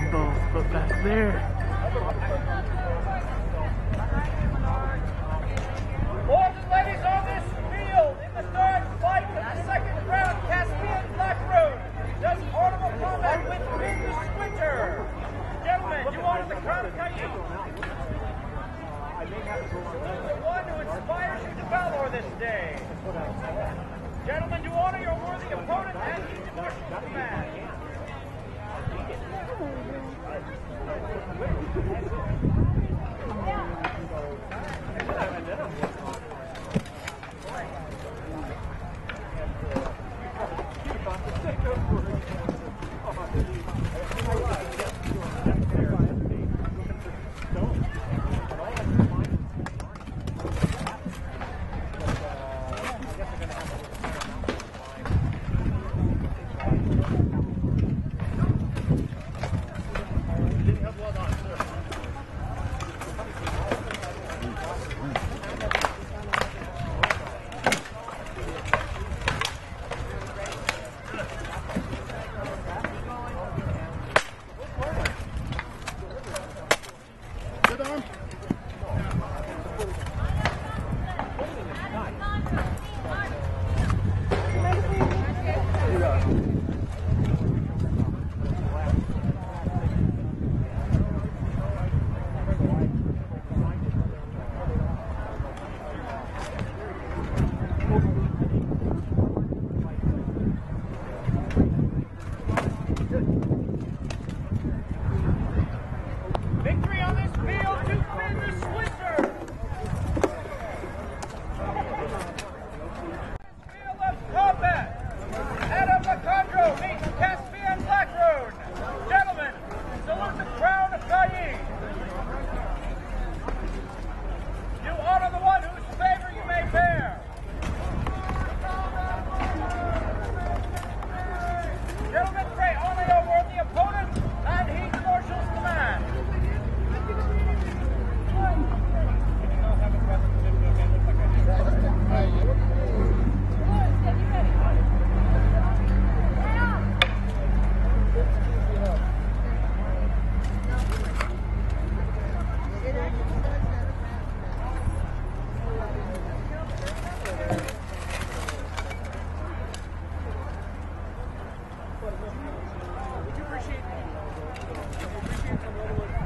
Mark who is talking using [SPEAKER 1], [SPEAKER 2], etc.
[SPEAKER 1] them but back there.
[SPEAKER 2] Boys and ladies on this field, in the third fight of the second round, Caspian Blackrune does audible combat with the Squinter. Gentlemen, you honor the crown of Cayenne. The one who inspires you to valor this day. Gentlemen, you honor your worthy opponent and Thank you.